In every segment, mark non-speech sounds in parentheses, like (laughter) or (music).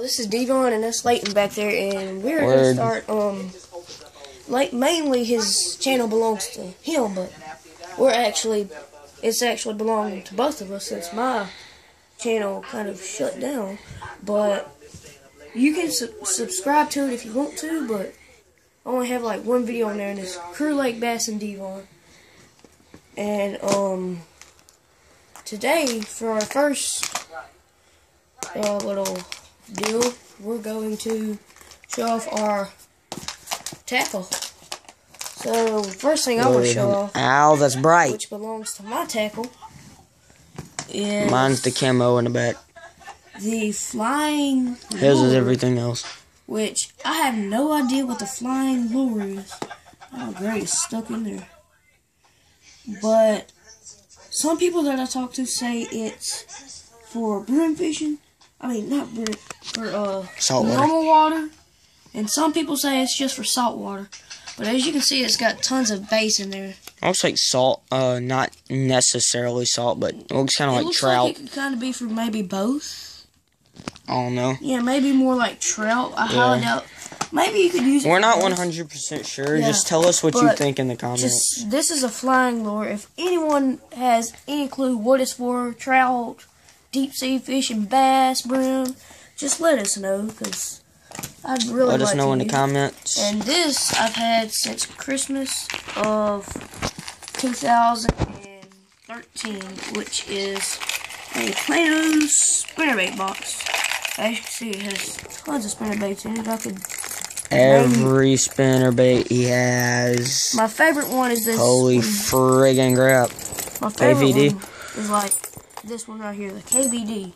this is Devon and that's Layton back there, and we're Word. gonna start. Um, like mainly his channel belongs to him, but we're actually it's actually belonging to both of us since my channel kind of shut down. But you can su- subscribe to it if you want to, but I only have like one video on there, and it's Crew Lake Bass and Devon. And um, today for our first uh, little deal, we're going to show off our tackle. So first thing I want to show off, Ow, that's bright. which belongs to my tackle, is Mine's the camo in the back. the flying His is everything else. which I have no idea what the flying lure is. Oh, great, it's stuck in there. But some people that I talk to say it's for brim fishing. I mean, not brim, for uh Saltwater. normal water. And some people say it's just for salt water. But as you can see, it's got tons of base in there. Looks like salt. Uh, not necessarily salt, but it looks kind of like looks trout. like it could kind of be for maybe both. I don't know. Yeah, maybe more like trout. I highly Yeah. doubt. Maybe you could use it. We're not 100% sure. Yeah, Just tell us what you think in the comments. Just this is a flying lure. If anyone has any clue what it's for, trout, deep sea fishing, bass, brim, just let us know because I'd really Let us like know to in the comments. And this I've had since Christmas of 2013, which is a Plano spinnerbait box. As you can see, it has tons of spinnerbaits in it. I could. Every spinner bait he has. My favorite one is this. Holy friggin' crap. My favorite KVD? one is like this one right here, the KVD,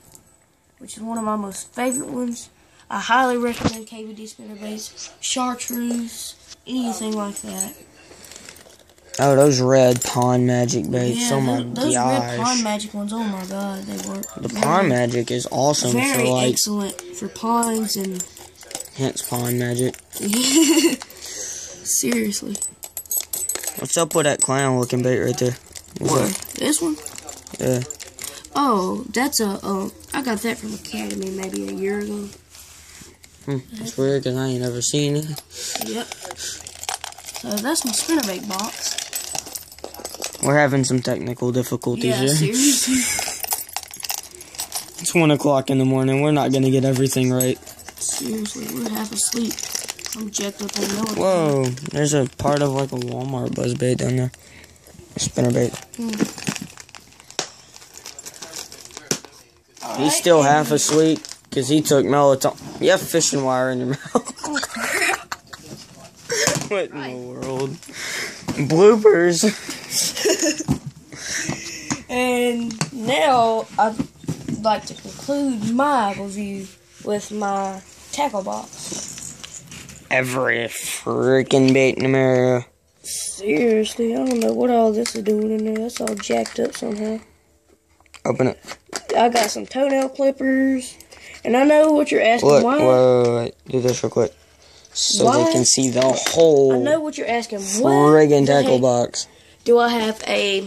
which is one of my most favorite ones. I highly recommend KVD spinnerbaits, chartreuse, anything like that. Oh, those red pond magic baits. oh my those, those red pond magic ones, oh my god, they work. The pond magic is awesome for Very like, excellent for ponds and hence pond magic. (laughs) seriously. What's up with that clown looking bait right there? What's What? This one? Yeah. Oh, that's a. Um, I got that from Academy maybe a year ago. Hmm, it's weird because I ain't never seen it. Yep. So that's my spinnerbait box. We're having some technical difficulties Yeah, here. seriously. (laughs) It's one o'clock in the morning. We're not gonna get everything right. Seriously, we're half asleep. I'm jacked up on Whoa, there's a part of like a Walmart buzz bait down there. A spinner bait. He's still half asleep because he took melatonin. You have fishing wire in your (laughs) mouth. what in the world? Bloopers. (laughs) And now I'd like to conclude my review with my tackle box. Every freaking bait in America. Seriously, I don't know what all this is doing in there. That's all jacked up somehow. Open it. I got some toenail clippers. And I know what you're asking. Look, why? wait, wait, wait. Do this real quick. So Why? they can see the whole I know what you're asking. What friggin' tackle heck box. do I have a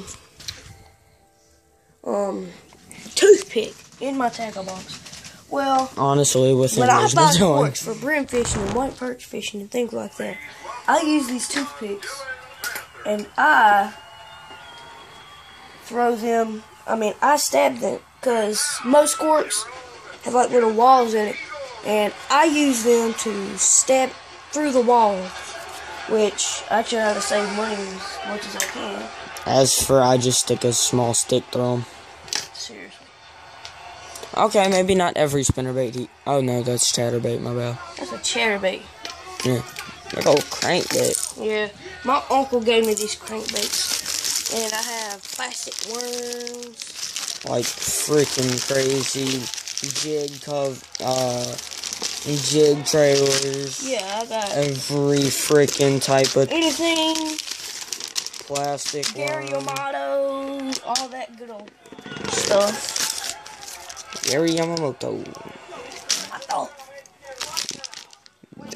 um toothpick in my tackle box? Well, Honestly, with when I buy (laughs) forks for brim fishing and white perch fishing and things like that, I use these toothpicks and I throw them. I mean, I stab them because most forks have like little walls in it, and I use them to step through the wall, which I try to save money as much as I can. As for I just stick a small stick through 'em. Seriously, Okay, maybe not every spinnerbait. He, oh no, that's chatterbait. My bad. that's a chatterbait. Yeah, like old crankbait. Yeah, my uncle gave me these crankbaits, and I have plastic worms. Like freaking crazy jig cov uh jig trailers. Yeah, I got Every freaking type of anything, plastic Gary worm. Yamato, all that good old stuff. Gary Yamamoto. I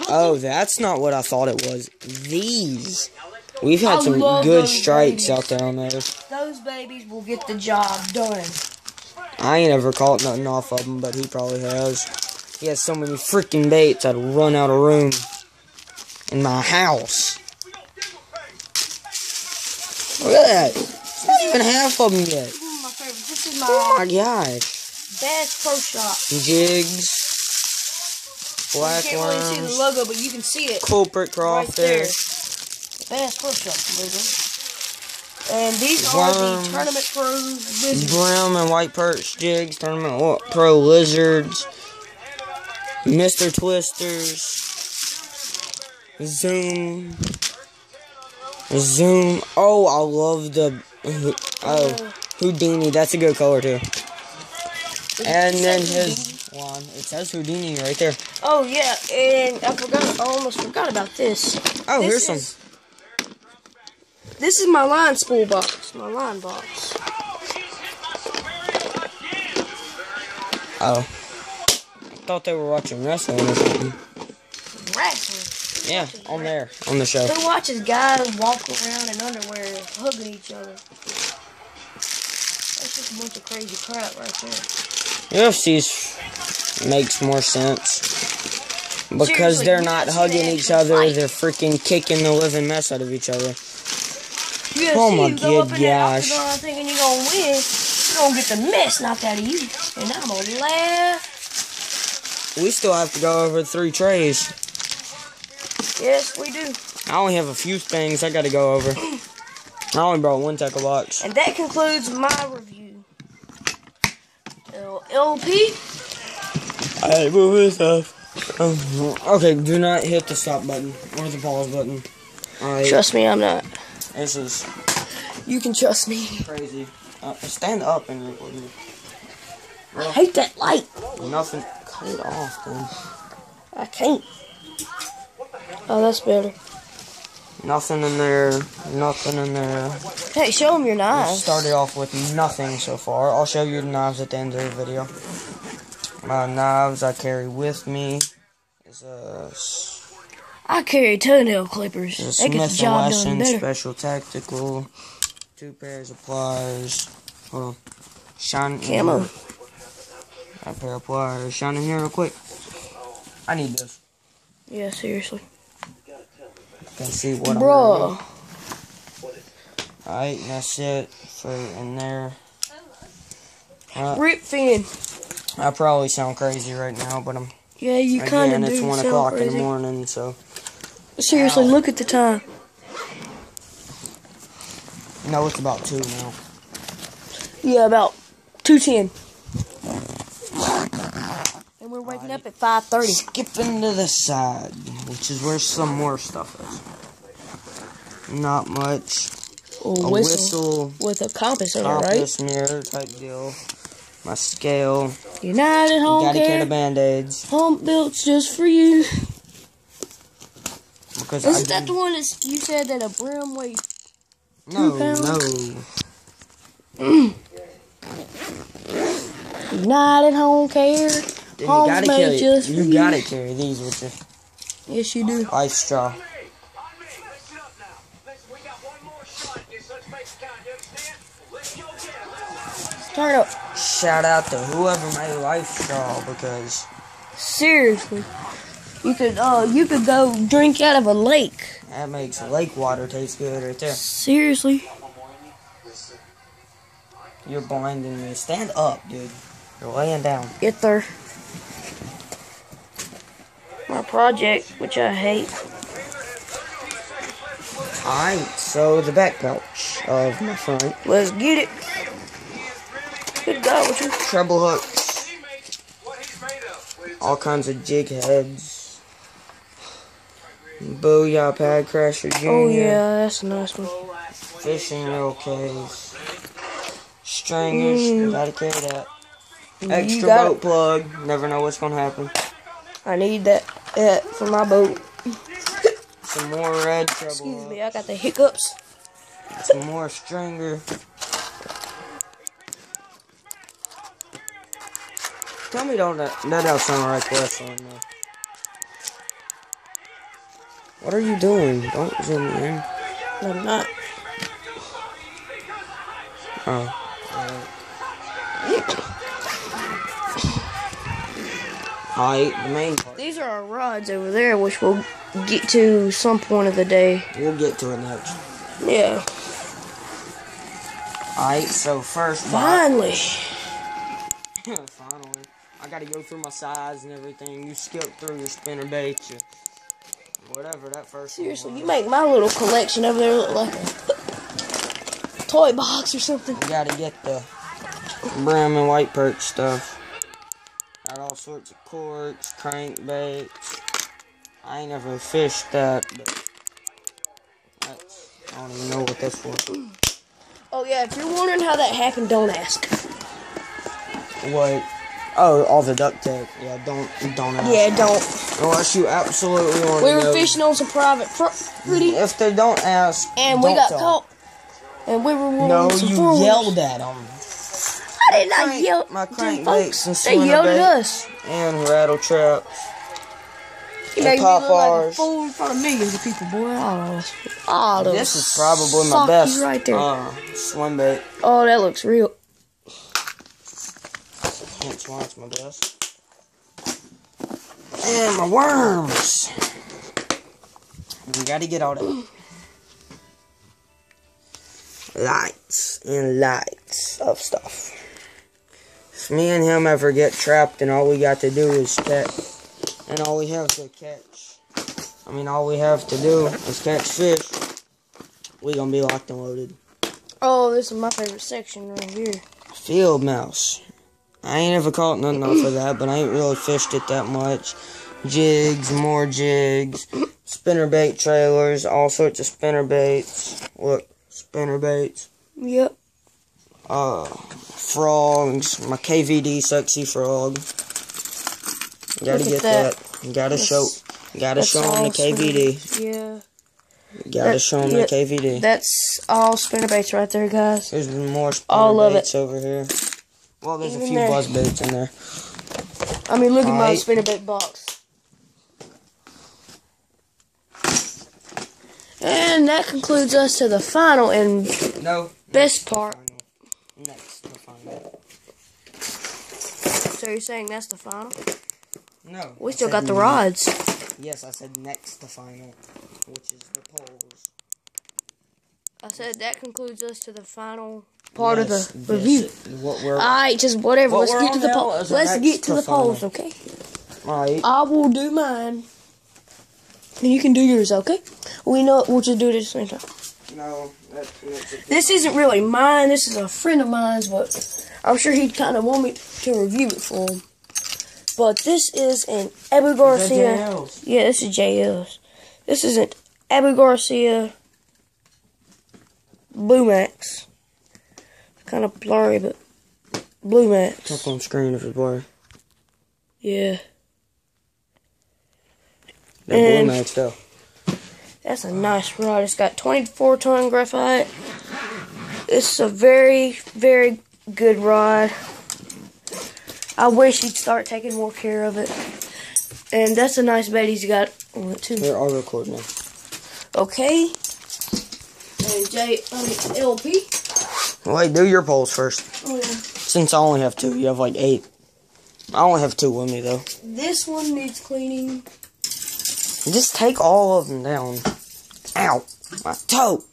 Oh, that's not what I thought it was. These. We've had I some good strikes out there on those. Those babies will get the job done. I ain't ever caught nothing off of him, but he probably has. He has so many freaking baits, I'd run out of room in my house. Look at that. It's not even half of them yet. This is my favorite. This is Oh my gosh. Bass Pro Shop. Jigs. You Black can't really see the logo, but you can see it Culprit right there. Bass Pro Shop logo. And these are the Tournament Pro Lizards. Brown and white perch jigs, tournament pro lizards, Mr. Twisters, Zoom, Zoom. Oh, I love the oh Houdini. That's a good color too. And then his one. It says Houdini right there. Oh yeah, and I forgot. I almost forgot about this. Oh, This here's some. Is- This is my line spool box. My line box. Oh, I thought they were watching wrestling or something. Wrestling. Yeah, on there on the show. Who watches guys walk around in underwear hugging each other? That's just a bunch of crazy crap right there. UFC's makes more sense because Seriously, they're not hugging each other; fight. they're freaking kicking the living mess out of each other. UFC, Oh my you go up in gosh. octagon thinking you're gonna win, you're gonna get the mess knocked out of you, and I'm gonna laugh. We still have to go over three trays. Yes, we do. I only have a few things I got to go over. I only brought one tackle box. And that concludes my review. LP. I move this stuff. Um, okay, do not hit the stop button or the pause button. Trust me, I'm not. This is You can trust me. crazy. Uh, stand up and record me. I hate that light. Nothing. Cut it off, dude. I can't. Oh, that's better. Nothing in there. Nothing in there. Hey, show them your We knives. started off with nothing so far. I'll show you the knives at the end of the video. My knives I carry with me is a, I carry toenail clippers. is a They the Smith & job done better. Special Tactical. Two pairs of pliers. Hold on. Shine Camo. A pair of pliers. Shine in here real quick. I need this. Yeah, seriously. Can see what I'm Bruh. Alright, that's it for in there. Uh, Rip fin. I probably sound crazy right now, but I'm Yeah, you kind of do It's one o'clock in the morning, so Seriously, look at the time. no, it's about two now. Yeah, about two ten. And we're waking up at five thirty. Skipping to the side, which is where some more stuff is. Not much. A A whistle, whistle, with a compass in it, right? compass, mirror type deal. My scale. United Home Gotta carry Care. the band-aids Home built just for you. because Isn't I that the one that you said that a brim weighed? no, pounds? no. (clears throat) United Home Care. Then you gotta made carry. just for You you. gotta carry these with you. Yes, you do. LifeStraw. Turn up. Shout out to whoever made LifeStraw because Seriously, you could uh you could go drink out of a lake. that makes lake water taste good right there. Seriously. You're blinding me. Stand up, dude. You're laying down. Get there. My project, which I hate. Alright, so the back pouch of my front. Let's get it. Good God, what you? Treble hooks. All kinds of jig heads. Booyah Pad Crasher Jr. Oh yeah, that's a nice one. Fishing reel case. Stringers. Gotta carry that. Extra Mm. boat plug. Never know what's gonna happen. I need that that for my boat. Some more red treble Excuse me. I got the hiccups. Some more stringer. Tell me don't that, that don't sound right wrestling though. What are you doing? Don't zoom in. I'm not. Oh. Alright, the main part. These are our rods over there, which we'll get to some point of the day. We'll get to it next. Yeah. Alright, so first. Finally. Finally. I gotta go through my size and everything. You skip through your spinner baits, your whatever that first Seriously, you make my little collection over there look like a toy box or something. You gotta get the brim and white perch stuff. Got all sorts of corks, crankbaits. I ain't never fished that, but that's, I don't even know what that's for. Oh yeah, if you're wondering how that happened, don't ask. What? Oh, all the duct tape. Yeah, don't don't ask. Yeah, don't. Unless you absolutely want We were know. fishing on some private property, If they don't ask, and we don't got tell. caught. And we were No, you four-wheelers. yelled at them. I did not crank- yell. my crankbaits and They yelled at us. and rattle traps. You And made me look like a fool in front of millions of people, boy. Oh, oh This is probably my best right there. uh, swim bait. oh, that looks real. Hence why it's my best. And my worms. We gotta get all that. Lights and lights of stuff. If me and him ever get trapped and all we got to do is catch, and all we have to catch, I mean, all we have to do is catch fish, we gonna be locked and loaded. Oh, this is my favorite section right here. Field mouse. I ain't ever caught nothing off of that, but I ain't really fished it that much. Jigs, more jigs, spinner bait trailers, all sorts of spinner baits. Look, spinner baits. Yep. Uh, frogs. My KVD sexy frog. Gotta get that. that. Gotta That's- show. Gotta show show 'em all the KVD. Yeah. Gotta That- show 'em yeah. the KVD. That's all spinnerbaits right there, guys. There's more spinner All of it. over here. Well, there's a few there. buzz baits in there. I mean, look at my Alright. spinnerbait box. And that concludes us to the final and No. best part. Next, the final. So you're saying that's the final? No. We still got the rods. Yes, I said next the final, which is the poles. I said that concludes us to the final part Yes, of the review. What we're Alright, just whatever. What Let's get to the polls. Let's get to the polls, okay? right. I will do mine. And you can do yours, okay? We know we'll just do it at the same time. No, that's, that's. This isn't really mine. This is a friend of mine's, but I'm sure he'd kind of want me to review it for him. But this is an Abu Garcia. Yeah, this is JL's. This is an Abu Garcia Blue Max. Kind of blurry, but Blue Max. Up on screen if it's blurry. Yeah, That blue max though. that's a nice rod. It's got 24 ton graphite. It's a very, very good rod. I wish he'd start taking more care of it. And that's a nice bait he's got on it too. Here, I'll record now. Okay. And J, LP. Wait, do your poles first. Oh yeah. Since I only have two, you have like eight. I only have two with me though. This one needs cleaning. Just take all of them down. Ow, my toe.